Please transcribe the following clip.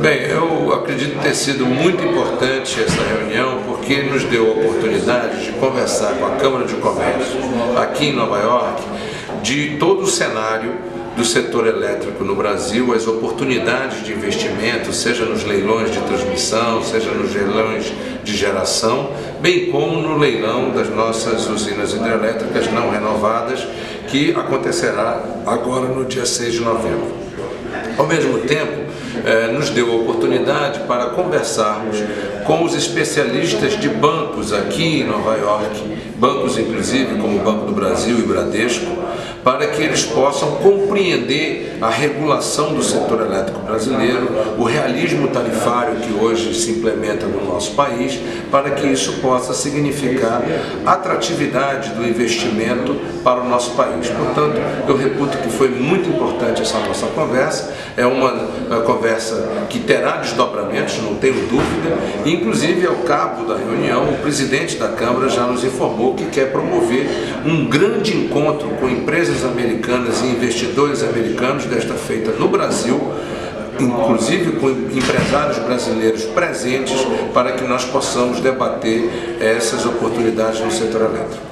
Bem, eu acredito ter sido muito importante essa reunião porque nos deu a oportunidade de conversar com a Câmara de Comércio aqui em Nova York de todo o cenário do setor elétrico no Brasil, as oportunidades de investimento, seja nos leilões de transmissão, seja nos leilões de geração, bem como no leilão das nossas usinas hidrelétricas não renovadas, que acontecerá agora no dia 6 de novembro. Ao mesmo tempo, eh, nos deu a oportunidade para conversarmos com os especialistas de bancos aqui em Nova York, bancos inclusive como o Banco do Brasil e Bradesco, para que eles possam compreender a regulação do setor elétrico brasileiro, o realismo tarifário que hoje se implementa no nosso país, para que isso possa significar atratividade do investimento para o nosso país. Portanto, eu reputo que foi muito importante essa conversa, é uma, uma conversa que terá desdobramentos, não tenho dúvida, inclusive ao cabo da reunião, o presidente da Câmara já nos informou que quer promover um grande encontro com empresas americanas e investidores americanos desta feita no Brasil, inclusive com empresários brasileiros presentes, para que nós possamos debater essas oportunidades no setor elétrico.